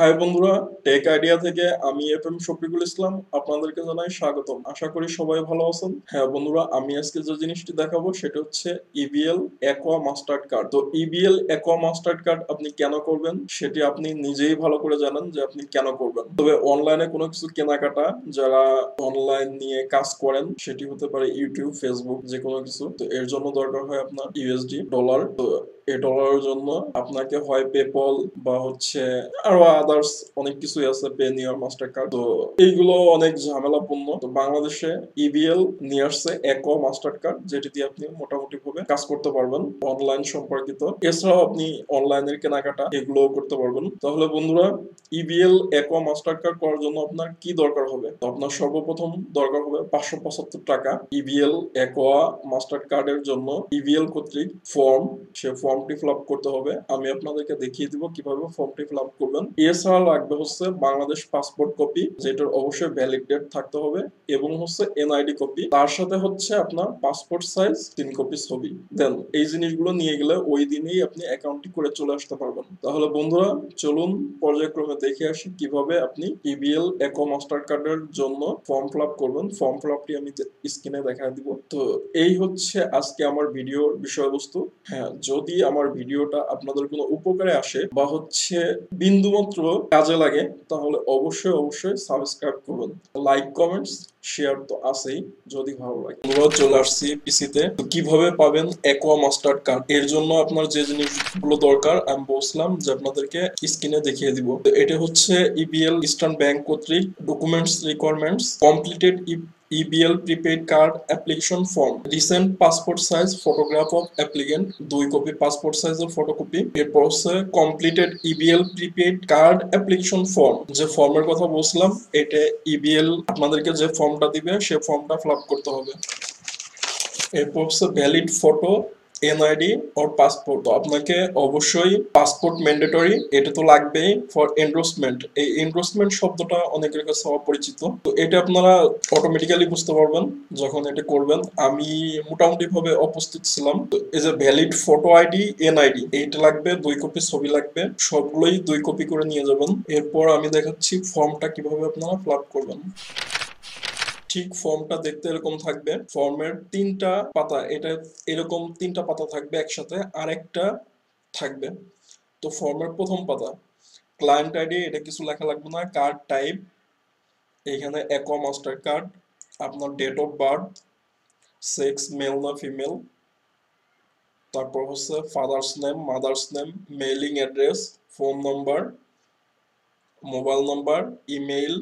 High বন্ধুরা take idea থেকে আমি এফ এম শফিকুল ইসলাম, আপনাদেরকে জানাই স্বাগতম। আশা করি সবাই ভালো আছেন। হ্যাঁ বন্ধুরা, আমি আজকে যে জিনিসটি দেখাবো সেটা হচ্ছে ইবিএল অ্যাকোয়া মাস্টার্ড কার্ড তো ইবিএল অ্যাকোয়া মাস্টার্ড কার্ড আপনি কেন করবেন? সেটি আপনি নিজেই ভালো করে জানেন যে আপনি কেন করবেন। তবে অনলাইনে কোনো কিছু কেনাকাটা যারা অনলাইন নিয়ে কাজ করেন, সেটি হতে পারে ইউটিউব ফেসবুক যে কোনো কিছু। তো এর জন্য দরকার হয় আপনার ইউএসডি ডলার তো এই ডলারের জন্য আপনাকে হয় পেপল বা হচ্ছে আরও আদার্স অনেক কিছুই আছে পে নিয়ার মাস্টার কার্ড তো এইগুলো অনেক ঝামেলাপূর্ণ। তো বাংলাদেশে ইবিএল নিয়ে আসছে একো মাস্টার কার্ড যেটি দিয়ে আপনি মোটামুটি ভাবে কাজ করতে পারবেন অনলাইন সম্পর্কিত। এছাড়াও আপনি অনলাইনের কেনাকাটা এগুলো করতে পারবেন। তাহলে বন্ধুরা ইবিএল একো মাস্টার কার্ড করার জন্য আপনার কি দরকার হবে? তো আপনার সর্বপ্রথম দরকার হবে পাঁচশো পঁচাত্তর টাকা ইবিএল একোয়া মাস্টার কার্ডের জন্য ইবিএল কর্তৃক ফর্ম সে ফর্মটি ফিল আপ করতে হবে। আমি আপনাদেরকে দেখিয়ে দিব কীভাবে ফর্মটি ফিল আপ করবেন। এছাড়া লাগবে হচ্ছে বাংলাদেশ পাসপোর্ট কপি যেটার অবশ্যই ভ্যালিড ডেট থাকতে হবে, এবং হচ্ছে এনআইডি কপি তার সাথে হচ্ছে আপনার পাসপোর্ট সাইজ তিন কপি ছবি। দেন এই জিনিসগুলো নিয়ে গেলে ওই দিনেই আপনি অ্যাকাউন্টটি করে চলে আসতে পারবেন। তাহলে বন্ধুরা, চলুন পর্যায়ক্রমে দেখে আসি কীভাবে আপনি ইবিএল একো মাস্টার কার্ডের জন্য ফর্ম ফিল আপ করবেন। ফর্ম ফিল আপটি আমি স্ক্রিনে দেখা দিব। তো এই হচ্ছে আজকে আমার ভিডিওর বিষয়বস্তু। হ্যাঁ যদি আমার ভিডিওটা আপনাদের কোনো উপকারে আসে বা হচ্ছে বিন্দুমাত্র কাজে লাগে, তাহলে অবশ্যই অবশ্যই সাবস্ক্রাইব করবেন লাইক কমেন্টস শেয়ার তো আছেই, যদি ভালো লাগে। আমরা চলে আসছি পিসিতে কীভাবে পাবেন একোয়া মাস্টার কার্ড এর জন্য আপনার যে জিনিসগুলো দরকার, আমি বলছিলাম যে আপনাদেরকে স্ক্রিনে দেখিয়ে দিব। এটা হচ্ছে ইবিএল ইস্টার্ন ব্যাংক কর্তৃক documents requirements completed EBL prepaid card application form recent passport size photograph of applicant দুই কপি পাসপোর্ট সাইজের ফটোকপি এরপর হচ্ছে completed EBL prepaid card application form যে ফর্মের কথা বলছিলাম, এটা ইবিএল আপনাদেরকে যে ফর্মটা দিবে, সে ফর্মটা ফিল করতে হবে। এরপর হচ্ছে valid photo NID or passport তো আপনাকে অবশ্যই পাসপোর্ট ম্যান্ডেটরি এটা তো লাগবেই ফর এন্ডোর্সমেন্ট এই এন্ডোর্সমেন্ট শব্দটা অনেকের কাছে অপরিচিত। তো এটা আপনারা অটোমেটিক্যালি বুঝতে পারবেন যখন এটা করবেন। আমি মোটামুটি ভাবে উপস্থিত ছিলাম। এই যে ভ্যালিড ফটো আইডি এনআইডি এইটা লাগবে, দুই কপি ছবি লাগবে, সবগুলোই দুই কপি করে নিয়ে যাবেন। এরপর আমি দেখাচ্ছি ফর্মটা কীভাবে আপনারা ফিল করবেন। ঠিক ফর্মটা দেখতে এরকম থাকবে। ফর্মের তিনটা পাতা, এটা এরকম তিনটা পাতা থাকবে একসাথে আর একটা থাকবে। তো ফর্মের প্রথম পাতা ক্লায়েন্ট আইডি এটা কিছু লেখা লাগবে না কার্ড টাইপ এখানে একো মাস্টার কার্ড আপনার date of birth sex male না ফিমেল তারপর হচ্ছে father's name mother's name mailing address phone number mobile number email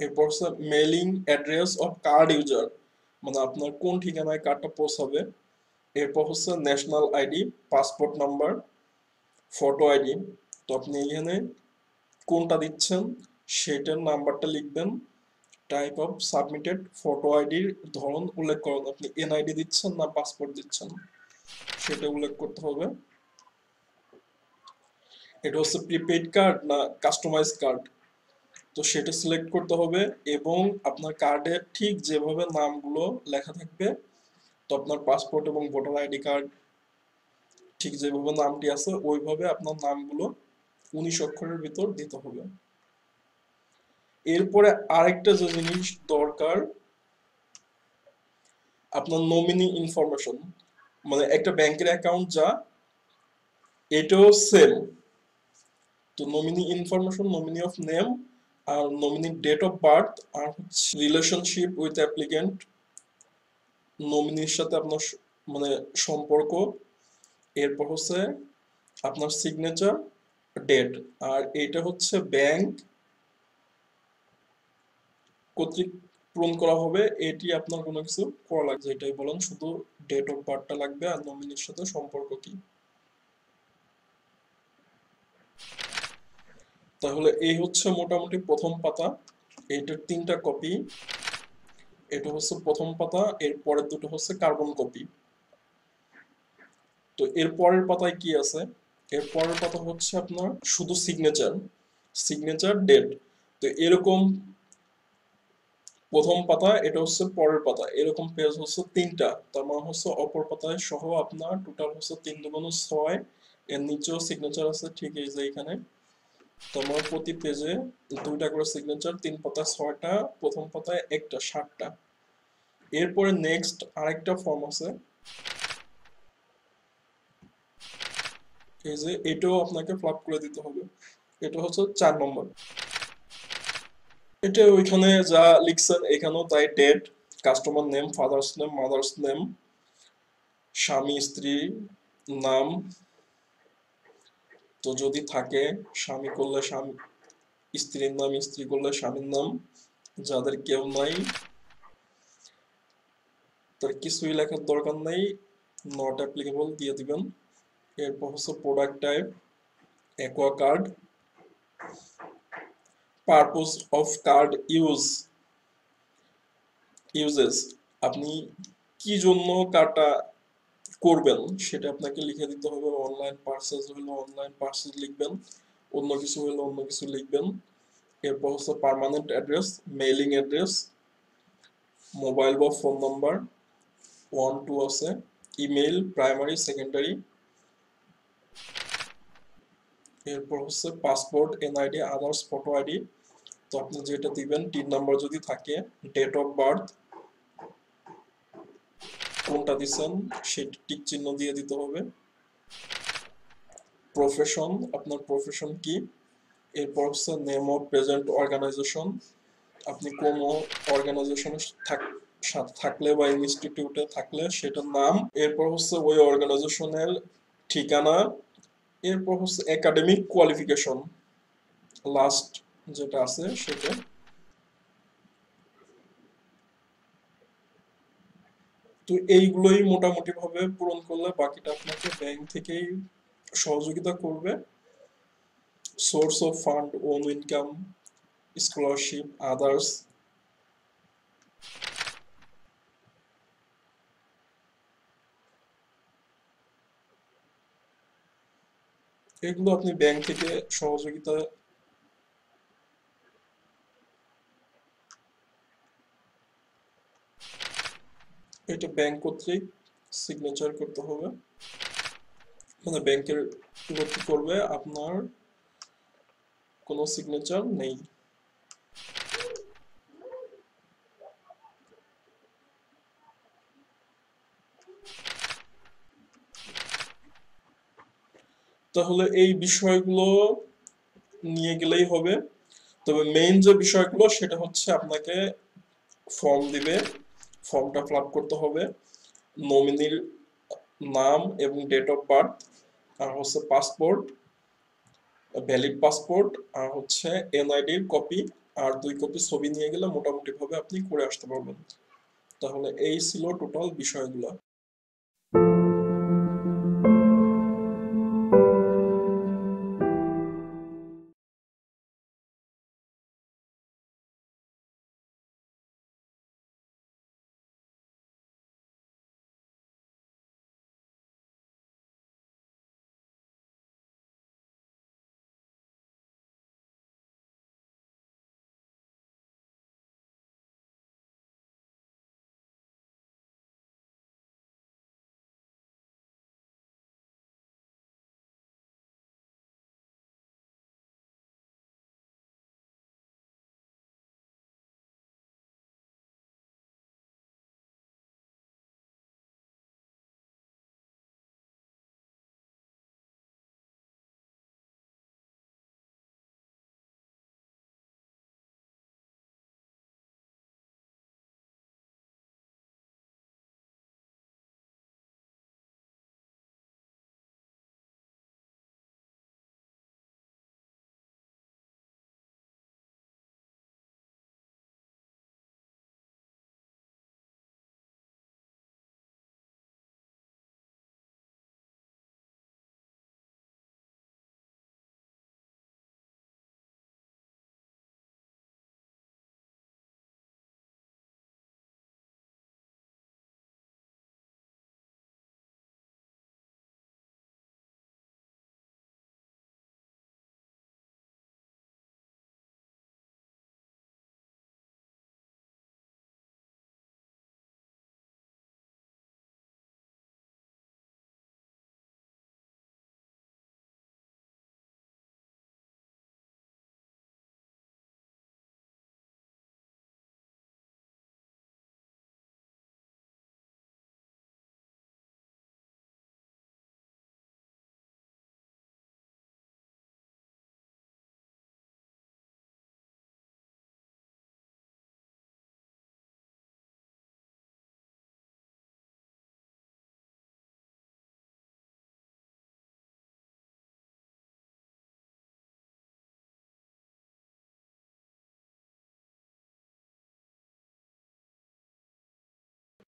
এরপর হচ্ছে mailing address of card user মানে আপনার কোন ঠিকানায় কার্ডটা পৌঁছাবে এরপর হচ্ছে national ID passport number photo ID তো আপনি এখানে কোনটা দিচ্ছেন, সেটার নাম্বারটা লিখবেন টাইপ অফ সাবমিটেড ফটো আইডির ধরন উল্লেখ করুন, আপনি এনআইডি দিচ্ছেন না পাসপোর্ট দিচ্ছেন, সেটা উল্লেখ করতে হবে। এটা হচ্ছে প্রিপেড কার্ড না কাস্টমাইজ কার্ড তো সেটা সিলেক্ট করতে হবে এবং আপনার কার্ডে ঠিক যেভাবে নামগুলো লেখা থাকবে, তো আপনার পাসপোর্ট এবং ভোটার আইডি কার্ড ঠিক যেভাবে নামটি আছে, ওইভাবে আপনার নামগুলো উনিশ অক্ষরের ভিতর দিতে হবে। এরপরে আরেকটা যে জিনিস দরকার, আপনার নমিনি ইনফরমেশন মানে একটা ব্যাংকের অ্যাকাউন্ট যা, এটাও সেম তো nominee information nominee of name R nominee date of birth আর রিলেশনশিপ উইথ অ্যাপ্লিকেন্ট নমিনির সাথে আপনার মানে সম্পর্ক, এরপর হচ্ছে আপনার সিগনেচার ডেট আর এটা হচ্ছে ব্যাংক কর্তৃক পূরণ করা হবে। এটি আপনার কোনো কিছু করা লাগবে এটাই বলেন, শুধু ডেট অফ বার্থটা লাগবে আর নমিনির সাথে সম্পর্ক কি। তাহলে এই হচ্ছে মোটামুটি প্রথম পাতা। এইটার তিনটা কপি এটা হচ্ছে প্রথম পাতা, এর পরের দুটো হচ্ছে কার্বন কপি তো এর পরের পাতায় কি আছে? এর পরের পাতা হচ্ছে আপনার শুধু সিগনেচার সিগনেচার ডেট তো এরকম প্রথম পাতা, এটা হচ্ছে পরের পাতা। এরকম পেজ হচ্ছে তিনটা, তার মানে হচ্ছে অপর পাতায় সহ আপনার টোটাল হচ্ছে তিন দুগুণ ছয়, এর নিচেও সিগনেচার আছে, ঠিক এই যে এখানে। তোমার প্রতি পেজে দুইটা করে সিগনেচার তিন পাতায় ছয়টা, প্রথম পাতায় একটা ষাটটা এরপরে নেক্সট আরেকটা ফর্ম আছে। এই যে এটাও আপনাকে ফ্লাপ করে দিতে হবে। এটা হচ্ছে চার নম্বর। এটা ওইখানে যা লিখছেন, এখানেও তাই date customer name father's name mother's name স্বামী, স্ত্রী, নাম তো যদি থাকে স্বামী করলে স্বামী, স্ত্রীর নাম, স্ত্রী করলে স্বামীর নাম, যাদের কেউ নাই, তার কিছুই লেখার দরকার নেই নট অ্যাপ্লিকেবল দিয়ে দিবেন। এরপর হচ্ছে product type aqua card purpose of card use uses আপনি কি জন্য কার্ডটা করবেন, সেটা আপনাকে লিখে দিতে হবে অনলাইন পার্সেস হলে অনলাইন পার্সেস লিখবেন, অন্য কিছু হলে অন্য কিছু লিখবেন। এরপর হচ্ছে permanent address mailing address mobile বা ফোন নাম্বার ওয়ান টু আছে ইমেল প্রাইমারি সেকেন্ডারি এরপর হচ্ছে passport NID others photo ID তো আপনি যেটা দিবেন, তিন নাম্বার যদি থাকে ডেট অফ বার্থ কোনটা দিচ্ছেন সেটি টিক চিহ্ন দিয়ে দিতে হবে। প্রফেশন আপনার প্রফেশন কি? এরপর হচ্ছে নেম অফ প্রেজেন্ট অর্গানাইজেশন আপনি কোন অর্গানাইজেশনে থাকলে বা ইনস্টিটিউটে থাকলে সেটার নাম। এরপর হচ্ছে ওই অর্গানাইজেশনের ঠিকানা। এরপর হচ্ছে একাডেমিক কোয়ালিফিকেশন লাস্ট যেটা আছে সেটা। তো এইগুলোই মোটামুটি ভাবে পূরণ করলে বাকিটা আপনাকে ব্যাংক থেকেই সহযোগিতা করবে। Source of fund own income scholarship others এগুলো আপনি ব্যাংক থেকে সহযোগিতা এটা ব্যাংক কর্তৃক সিগনেচার করতে হবে। মানে ব্যাংকের নথি করবে, আপনার কোনো সিগনেচার নেই। তাহলে এই বিষয়গুলো নিয়ে গেলেই হবে। তবে মেইন যে বিষয়গুলো, সেটা হচ্ছে আপনাকে ফর্ম দিবে। ফর্মটা ফিল করতে হবে। নমিনির নাম এবং ডেট অফ বার্থ আর হচ্ছে পাসপোর্ট ভ্যালিড পাসপোর্ট আর হচ্ছে এনআইডির কপি আর দুই কপি ছবি নিয়ে গেলে মোটামুটিভাবে আপনি করে আসতে পারবেন। তাহলে এই ছিল টোটাল বিষয়গুলো।